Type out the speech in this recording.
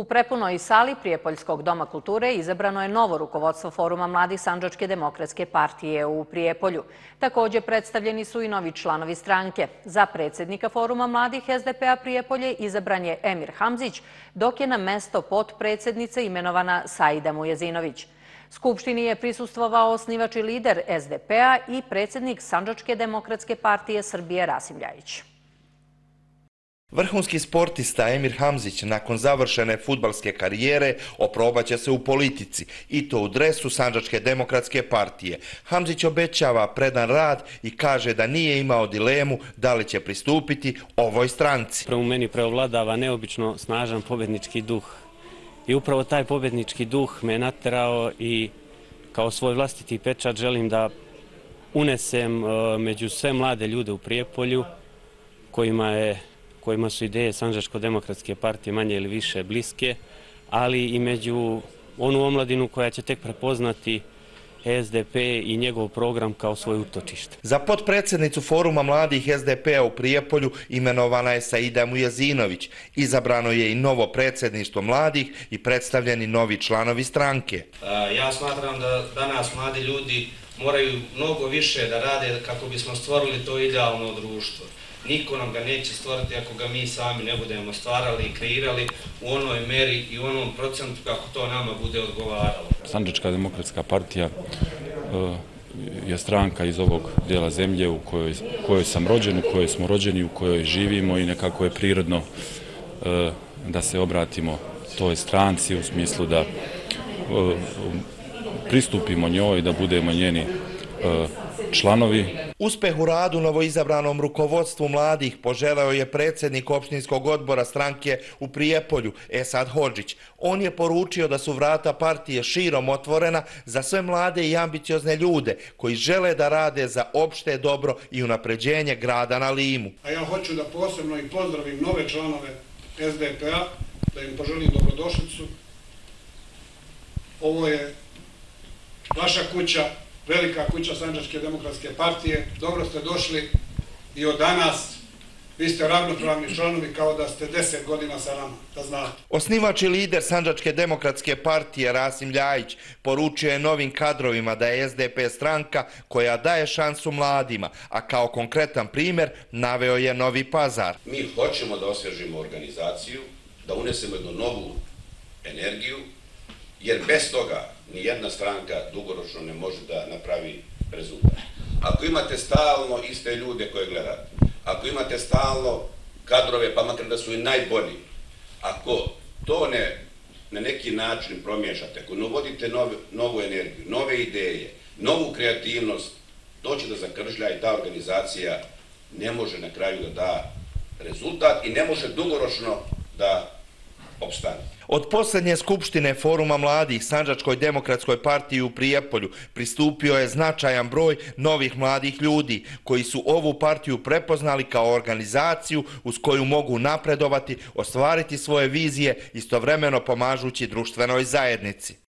U prepunoj sali Prijepoljskog doma kulture izabrano je novo rukovodstvo Foruma Mladih Sanđačke demokratske partije u Prijepolju. Također predstavljeni su i novi članovi stranke. Za predsjednika Foruma Mladih SDP-a Prijepolje izabran je Emir Hamzić, dok je na mesto podpredsjednice imenovana Saida Mujezinović. Skupštini je prisustvovao osnivač i lider SDP-a i predsjednik Sanđačke demokratske partije Srbije Rasim Ljajić. Vrhunski sportista Emir Hamzić nakon završene futbalske karijere oprobaće se u politici i to u dresu Sanđačke demokratske partije. Hamzić obećava predan rad i kaže da nije imao dilemu da li će pristupiti ovoj stranci. U meni preovladava neobično snažan pobednički duh. I upravo taj pobednički duh me naterao i kao svoj vlastiti pečat želim da unesem e, među sve mlade ljude u Prijepolju kojima je kojima su ideje Sanžačko-demokratske partije manje ili više bliske, ali i među onu omladinu koja će tek prepoznati SDP i njegov program kao svoj utočište. Za podpredsjednicu Foruma mladih SDP-a u Prijepolju imenovana je Saida Mujazinović. Izabrano je i novo predsjedništvo mladih i predstavljeni novi članovi stranke. Ja smatram da danas mladi ljudi moraju mnogo više da rade kako bismo stvorili to idealno društvo niko nam ga neće stvoriti ako ga mi sami ne budemo stvarali i kreirali u onoj meri i u onom procentu kako to nama bude odgovaralo. Sanđačka demokratska partija eh, je stranka iz ovog dijela zemlje u kojoj, kojoj sam rođen, u kojoj smo rođeni, u kojoj živimo i nekako je prirodno eh, da se obratimo toj stranci u smislu da eh, pristupimo njoj, da budemo njeni članovi. Uspeh u radu novoizabranom rukovodstvu mladih poželeo je predsjednik opštinskog odbora stranke u Prijepolju, Esad Hođić. On je poručio da su vrata partije širom otvorena za sve mlade i ambiciozne ljude koji žele da rade za opšte dobro i unapređenje grada na Limu. A ja hoću da posebno i pozdravim nove članove SDP-a, da im poželim dobrodošlicu. Ovo je vaša kuća, velika kuća Sanđačke demokratske partije. Dobro ste došli i od danas vi ste ravnopravni članovi kao da ste deset godina sa nama, da znate. Osnivač i lider Sanđačke demokratske partije Rasim Ljajić poručuje novim kadrovima da je SDP stranka koja daje šansu mladima, a kao konkretan primjer naveo je novi pazar. Mi hoćemo da osvježimo organizaciju, da unesemo jednu novu energiju, jer bez toga nijedna stranka dugoročno ne može da napravi rezultat. Ako imate stalno iste ljude koje gledate, ako imate stalno kadrove, pa makar da su i najbolji, ako to ne na neki način promješate, ako ne uvodite nove, novu energiju, nove ideje, novu kreativnost, to će da zakržlja i ta organizacija ne može na kraju da da rezultat i ne može dugoročno da opstane. Od posljednje skupštine Foruma mladih Sanđačkoj demokratskoj partiji u Prijepolju pristupio je značajan broj novih mladih ljudi koji su ovu partiju prepoznali kao organizaciju uz koju mogu napredovati, ostvariti svoje vizije, istovremeno pomažući društvenoj zajednici.